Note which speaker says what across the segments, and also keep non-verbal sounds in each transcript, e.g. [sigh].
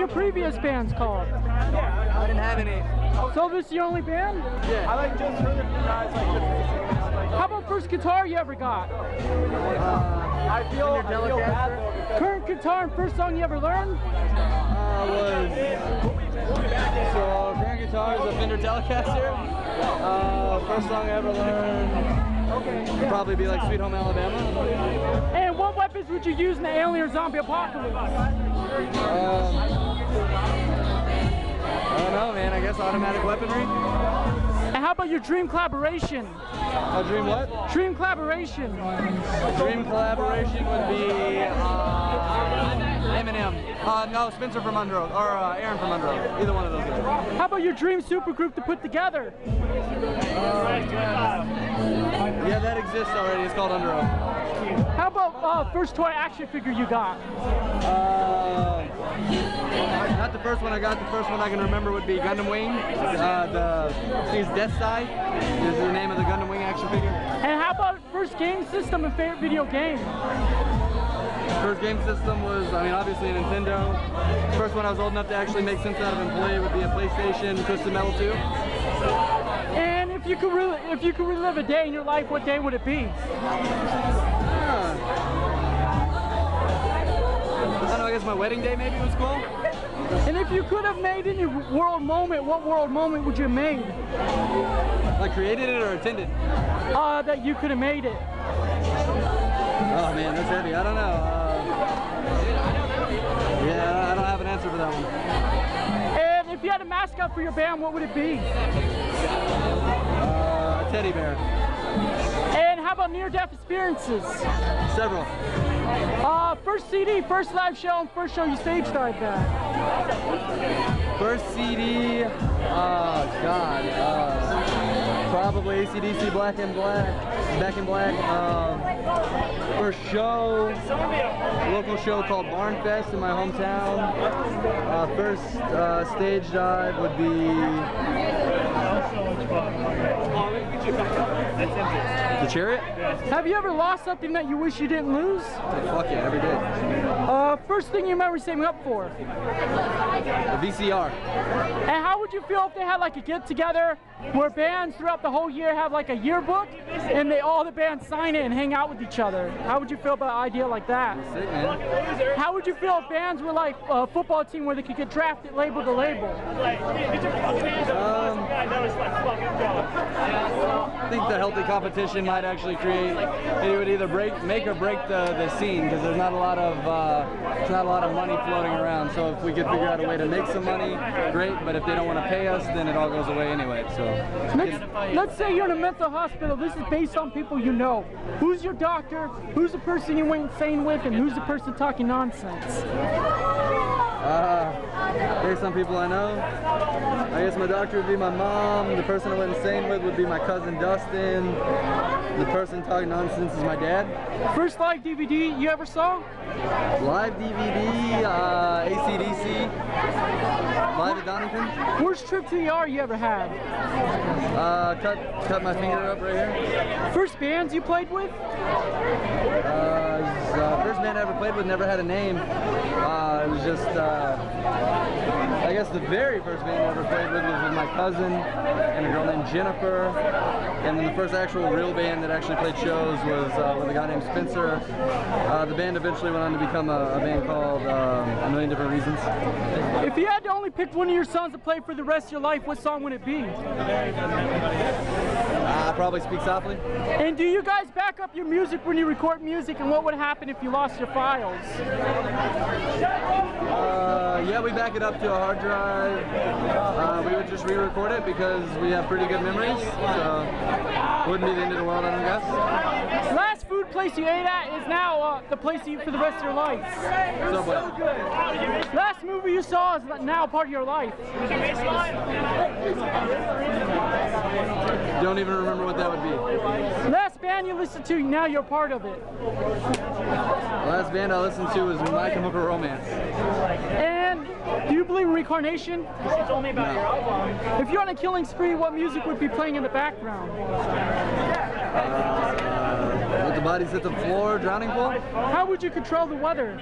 Speaker 1: your previous bands called?
Speaker 2: Yeah, I didn't have any.
Speaker 1: So this is your only band?
Speaker 2: Yeah.
Speaker 3: I like just heard guys like
Speaker 1: How about first guitar you ever got?
Speaker 3: I feel, I feel bad
Speaker 1: Current guitar and first song you ever learned?
Speaker 2: Uh, was so current guitar is a Fender Telecaster. Uh, first song I ever learned would probably be like Sweet Home Alabama.
Speaker 1: And what weapons would you use in the alien or zombie apocalypse?
Speaker 2: Um, I don't know, man. I guess automatic weaponry.
Speaker 1: And how about your dream collaboration?
Speaker 2: A dream what?
Speaker 1: Dream collaboration.
Speaker 2: Dream collaboration would be uh, Eminem. Uh, no, Spencer from Under Oath, or uh, Aaron from Under Oath. Either one of those guys.
Speaker 1: How about your dream supergroup to put together?
Speaker 2: Yeah, that exists already. It's called Under Oath.
Speaker 1: How about uh, first toy action figure you got?
Speaker 2: Uh, the first one I got. The first one I can remember would be Gundam Wing. Uh, the he's Deathscythe is the name of the Gundam Wing action figure.
Speaker 1: And how about first game system and favorite video game?
Speaker 2: First game system was, I mean, obviously a Nintendo. First one I was old enough to actually make sense out of and play would be a PlayStation Twisted Metal 2.
Speaker 1: And if you could if you could relive a day in your life, what day would it be?
Speaker 2: Huh. I don't know, I guess my wedding day maybe was cool.
Speaker 1: And if you could have made any world moment, what world moment would you have made?
Speaker 2: Like created it or attended?
Speaker 1: Uh, that you could have made it.
Speaker 2: Oh man, that's heavy. I don't know. Uh, yeah, I don't have an answer for that one.
Speaker 1: And if you had a mascot for your band, what would it be?
Speaker 2: Uh, a teddy bear.
Speaker 1: And how about near-death experiences?
Speaker 2: Several.
Speaker 1: Uh, first CD, first live show, and first show you stage dived at.
Speaker 2: First CD, oh god, uh, probably ACDC Black and Black, Back in Black. Um, first show, local show called Barnfest in my hometown. Uh, first uh, stage dive would be the Chariot.
Speaker 1: Have you ever lost something that you wish you didn't lose?
Speaker 2: Fuck yeah, every day.
Speaker 1: Uh, first thing you remember saving up for?
Speaker 2: The VCR.
Speaker 1: And how would you feel if they had like a get together where bands throughout the whole year have like a yearbook and they all the bands sign it and hang out with each other? How would you feel about an idea like that?
Speaker 2: Sick.
Speaker 1: How would you feel if bands were like a football team where they could get drafted label to label?
Speaker 2: Um, I think the healthy competition might actually create. It would either break, make or break the, the scene because there's not a lot of uh, there's not a lot of money floating around. So if we could figure out a way to make some money, great. But if they don't want to pay us, then it all goes away anyway. So
Speaker 1: Let's, let's say you're in a mental hospital. This is based on people you know. Who's your doctor? Who's the person you went insane with? And who's the person talking nonsense?
Speaker 2: uh, based on people I know, I guess my doctor would be my mom. The person I went insane with would be my cousin Dustin. The person talking nonsense is my dad.
Speaker 1: First live DVD you ever saw?
Speaker 2: Live DVD, uh, ACDC, live Donington.
Speaker 1: Worst trip to the ER you ever had?
Speaker 2: Uh, cut, cut my finger up right here.
Speaker 1: First bands you played with?
Speaker 2: Uh, uh, first band I ever played with never had a name. Uh, it was just, uh, I guess the very first band I ever played with was with my cousin and a girl named Jennifer. And then the first actual real band that actually played shows was uh, with a guy named Spencer. Uh, the band eventually went on to become a, a band called um, A Million Different Reasons.
Speaker 1: If you had to only pick one of your songs to play for the rest of your life, what song would it be?
Speaker 2: Uh, probably Speak Softly.
Speaker 1: And do you guys back up your music when you record music? And what would happen if you lost your files?
Speaker 2: Uh, yeah, we back it up to a hard drive. Uh, we would just re-record it because we have pretty good memories. So wouldn't be the end of the world, I don't guess.
Speaker 1: Last food place you ate at is now uh, the place you eat for the rest of your life.
Speaker 2: So good.
Speaker 1: Last movie you saw is now part of your life.
Speaker 2: Don't even remember what that would be.
Speaker 1: Last band you listened to, now you're part of it.
Speaker 2: The last band I listened to was My Chemical Romance.
Speaker 1: And do you believe in reincarnation? If you're on a killing spree, what music would be playing in the background?
Speaker 2: Uh, what the bodies hit the floor, drowning pool.
Speaker 1: How would you control the weather?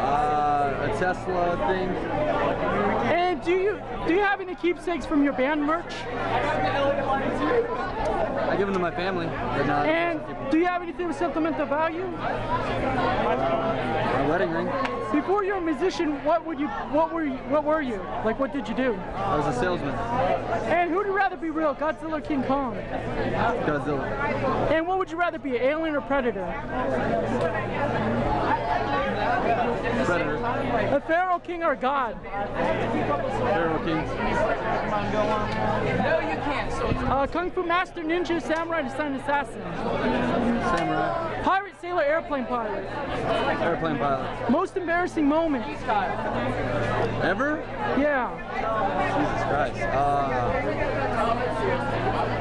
Speaker 2: Uh, a Tesla thing.
Speaker 1: And do you do you have any keepsakes from your band merch?
Speaker 2: I give them to my family, but not
Speaker 1: And do you have anything with sentimental value?
Speaker 2: Uh, my wedding ring.
Speaker 1: Before you're a musician, what would you what were you what were you? Like what did you do?
Speaker 2: I was a salesman.
Speaker 1: And who'd you rather be real, Godzilla or King Kong?
Speaker 2: Godzilla.
Speaker 1: And what would you rather be, alien or predator?
Speaker 2: Predator.
Speaker 1: A pharaoh king or god?
Speaker 2: Pharaoh King. No, you can't.
Speaker 1: So uh, Kung Fu master, ninja, samurai, or silent assassin?
Speaker 2: Samurai.
Speaker 1: Pirate, sailor, airplane pilot.
Speaker 2: Airplane pilot.
Speaker 1: Most embarrassing moment?
Speaker 2: Ever?
Speaker 1: Yeah.
Speaker 2: Jesus Christ. Uh,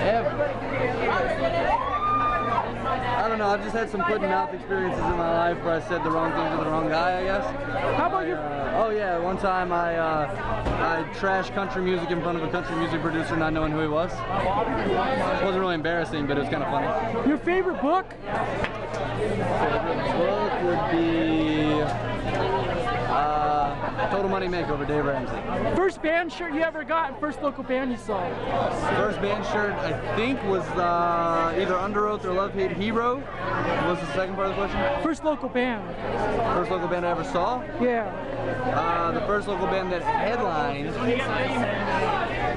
Speaker 2: ever. I don't know. I've just had some foot and mouth experiences in my life where I said the wrong thing to the wrong guy. I guess.
Speaker 1: How about you?
Speaker 2: Uh, oh yeah, one time I uh, I trashed country music in front of a country music producer, not knowing who he was. It wasn't really embarrassing, but it was kind of funny.
Speaker 1: your favorite book?
Speaker 2: Favorite book would be Total Money Makeover, Dave Ramsey.
Speaker 1: First band shirt you ever got first local band you saw?
Speaker 2: First band shirt I think was uh, either Under Oath or Love Hate Hero. What was the second part of the question?
Speaker 1: First local band.
Speaker 2: First local band I ever saw.
Speaker 1: Yeah.
Speaker 2: Uh, the first local band that headlined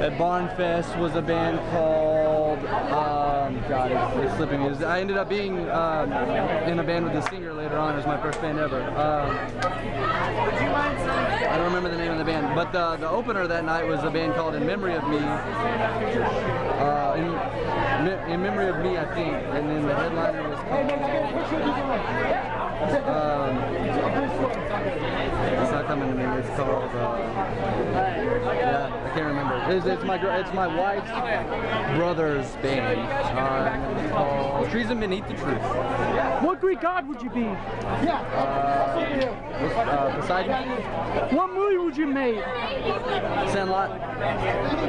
Speaker 2: at Barn Fest was a band called, um, God, it's, slipping me. I ended up being um, in a band with the singer later on. It was my first band ever. Um, I don't remember the name of the band, but the, the opener that night was a band called In Memory of Me. Uh, in, in Memory of Me, I think. And then the headliner was called. Um, coming. It's called. Uh, yeah, I can't remember. It's, it's my it's my wife's brother's band. Uh, and called Treason Beneath the Truth.
Speaker 1: What Greek god would you be? Yeah.
Speaker 2: Uh, Poseidon,
Speaker 1: What movie would you make?
Speaker 2: Sandlot.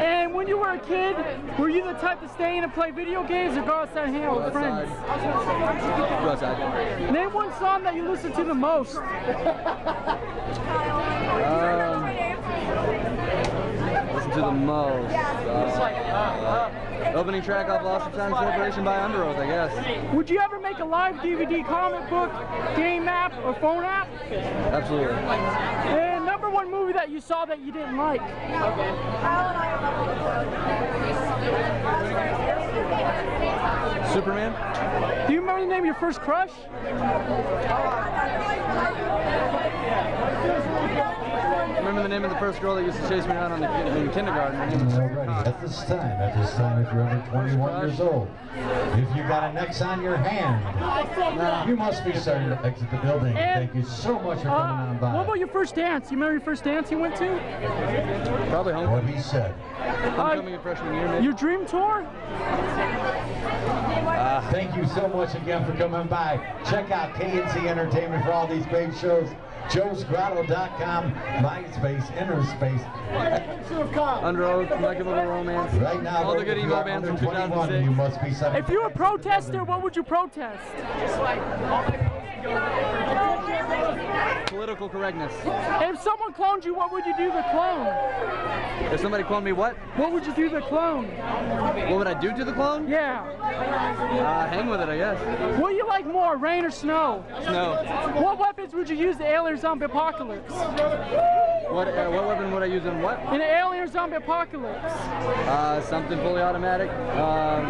Speaker 1: And when you were a kid, were you the type to stay in and play video games or go outside and hang out with friends?
Speaker 2: Go outside.
Speaker 1: Name one song that you listen to the most. [laughs]
Speaker 2: Um, listen to the most. Uh, opening track off Lost in the Sound of Separation by Under Oath, I guess.
Speaker 1: Would you ever make a live DVD comic book, game app, or phone app?
Speaker 2: Absolutely.
Speaker 1: And number one movie that you saw that you didn't like?
Speaker 2: Superman?
Speaker 1: Do you remember the name of your first crush?
Speaker 2: The name of the first girl that used to chase me around on the, in kindergarten? Her name was
Speaker 4: Alrighty, at this time, at this time, if you're under 21 years old, if you got an X on your hand, you must be starting to exit the building.
Speaker 1: And-
Speaker 4: Thank you so much for coming
Speaker 1: Uh,
Speaker 4: on by.
Speaker 1: what about your first dance? You remember your first dance you went to?
Speaker 2: Probably
Speaker 4: What
Speaker 2: homecoming.
Speaker 4: he said.
Speaker 2: Homecoming in freshman year, maybe.
Speaker 1: Your dream tour?
Speaker 4: Thank you so much again for coming by. Check out KNC Entertainment for all these great shows. Joe'sGrotto.com, MySpace, Innerspace.
Speaker 2: Under Oath, My Chemical Romance.
Speaker 4: Right now,
Speaker 2: all the
Speaker 4: if
Speaker 2: good
Speaker 4: you
Speaker 2: emo
Speaker 4: are
Speaker 2: bands from
Speaker 4: under 21, you must be starting
Speaker 1: If you were a
Speaker 4: to exit the
Speaker 1: protester, what would you protest?
Speaker 2: Political correctness.
Speaker 1: If someone cloned you, what would you do to the clone?
Speaker 2: If somebody cloned me, what?
Speaker 1: What would you do to the clone?
Speaker 2: What would I do to the clone?
Speaker 1: Yeah.
Speaker 2: Uh, hang with it, I guess.
Speaker 1: What do you like more, rain or snow?
Speaker 2: No.
Speaker 1: What weapons would you use to alien zombie apocalypse?
Speaker 2: What, uh, what weapon would I use in what?
Speaker 1: In an alien zombie apocalypse.
Speaker 2: Uh, something fully automatic. Um,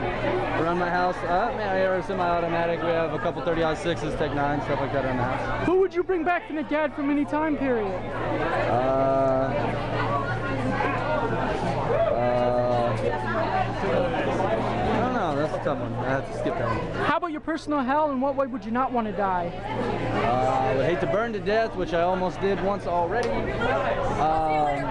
Speaker 2: around my house, uh, man, I have a semi-automatic. We have a couple 30 6s, Tec-9, stuff like that around the house.
Speaker 1: Who would you bring back from the dead from any time period?
Speaker 2: Uh, uh, I don't know. That's a tough one. I have to skip that one.
Speaker 1: How about your personal hell and what way would you not want to die?
Speaker 2: Uh, I would hate to burn to death, which I almost did once already. Um,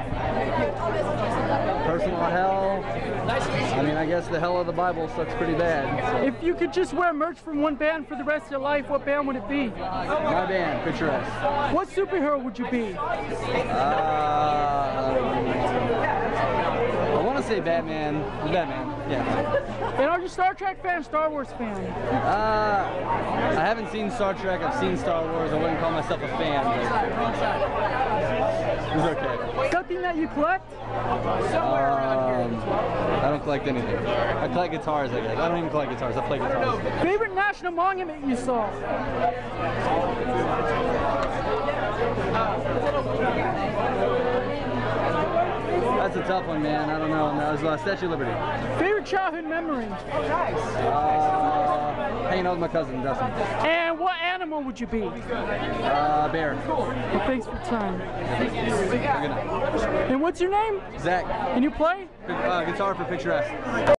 Speaker 2: personal hell. I mean, I guess the hell of the Bible sucks pretty bad. So.
Speaker 1: If you could just wear merch from one band for the rest of your life, what band would it be?
Speaker 2: My band, picturesque.
Speaker 1: What superhero would you be?
Speaker 2: Uh, I want to say Batman. Batman. Yeah.
Speaker 1: And are you Star Trek fan, Star Wars fan?
Speaker 2: Uh, I haven't seen Star Trek. I've seen Star Wars. I wouldn't call myself a fan. But it's okay.
Speaker 1: Something that you collect?
Speaker 2: Um, I don't collect anything. I collect guitars, I guess. I don't even collect guitars. I play guitars.
Speaker 1: Favorite national monument you saw?
Speaker 2: That's a tough one, man. I don't know. That was uh, Statue of Liberty.
Speaker 1: Favorite childhood memory?
Speaker 2: Oh, Uh, hanging out with my cousin, Dustin.
Speaker 1: And what animal would you be? Well,
Speaker 2: Uh, bear.
Speaker 1: thanks for time.
Speaker 2: Have a.
Speaker 1: And what's your name?
Speaker 2: Zach,
Speaker 1: And you play?
Speaker 2: uh, guitar for Picturesque.